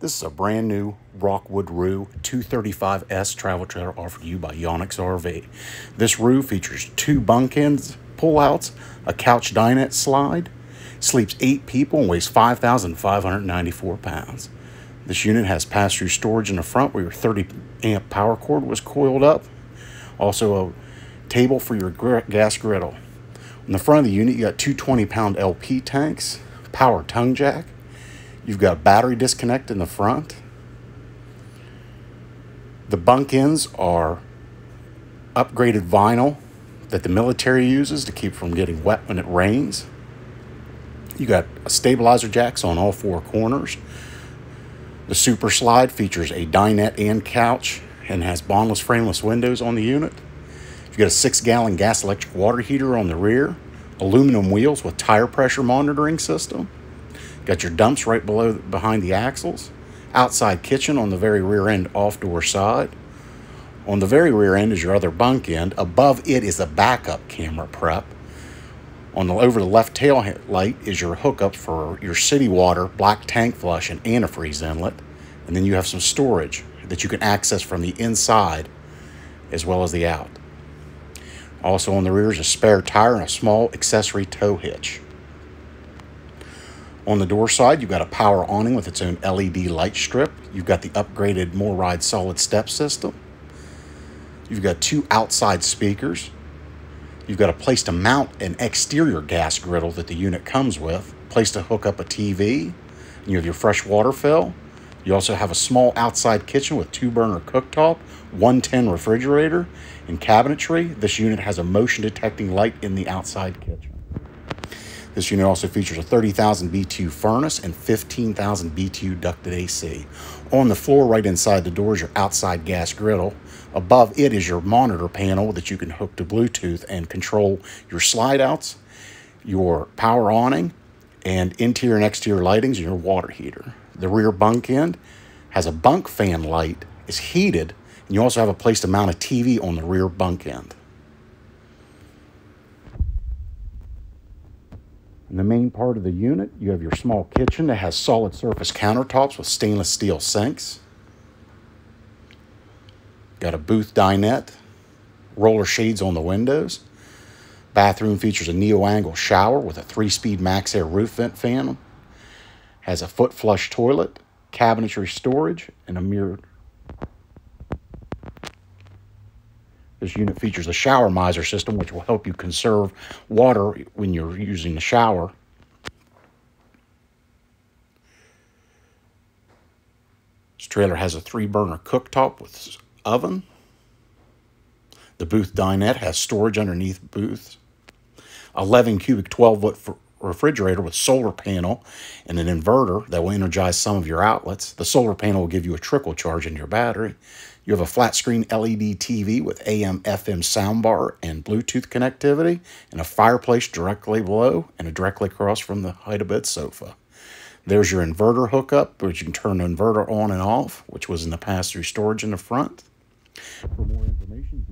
This is a brand new Rockwood Roo 235S travel trailer offered to you by Yonaks RV. This Roo features two bunk ends, pullouts, a couch dinette slide, sleeps eight people and weighs 5,594 pounds. This unit has pass-through storage in the front where your 30 amp power cord was coiled up. Also a table for your gas griddle. In the front of the unit, you got two 20 pound LP tanks, power tongue jack, You've got battery disconnect in the front. The bunk ends are upgraded vinyl that the military uses to keep from getting wet when it rains. You got stabilizer jacks on all four corners. The Super Slide features a dinette and couch and has bonded frameless windows on the unit. You've got a six gallon gas electric water heater on the rear, aluminum wheels with tire pressure monitoring system, Got your dumps right below behind the axles. Outside kitchen on the very rear end off door side. On the very rear end is your other bunk end. Above it is a backup camera prep. On the over the left tail light is your hookup for your city water, black tank flush, and antifreeze inlet. And then you have some storage that you can access from the inside as well as the out. Also on the rear is a spare tire and a small accessory tow hitch. On the door side, you've got a power awning with its own LED light strip. You've got the upgraded MORryde solid step system. You've got two outside speakers. You've got a place to mount an exterior gas griddle that the unit comes with, place to hook up a TV, you have your fresh water fill. You also have a small outside kitchen with two burner cooktop, 110 refrigerator, and cabinetry. This unit has a motion detecting light in the outside kitchen. This unit also features a 30,000 BTU furnace and 15,000 BTU ducted AC. On the floor right inside the door is your outside gas griddle. Above it is your monitor panel that you can hook to Bluetooth and control your slide outs, your power awning, and interior and exterior lightings and your water heater. The rear bunk end has a bunk fan light, is heated, and you also have a place to mount a TV on the rear bunk end. In the main part of the unit, you have your small kitchen that has solid surface countertops with stainless steel sinks. Got a booth dinette, roller shades on the windows. Bathroom features a neo-angle shower with a three-speed Maxxair roof vent fan. Has a foot flush toilet, cabinetry storage, and a mirrored This unit features a shower miser system, which will help you conserve water when you're using the shower. This trailer has a three burner cooktop with oven. The booth dinette has storage underneath booths. 11 cubic 12 foot refrigerator with solar panel and an inverter that will energize some of your outlets. The solar panel will give you a trickle charge in your battery. You have a flat screen LED TV with AM FM soundbar and Bluetooth connectivity, and a fireplace directly below and directly across from the height of bed sofa. There's your inverter hookup, which you can turn the inverter on and off, which was in the pass-through storage in the front. For more information,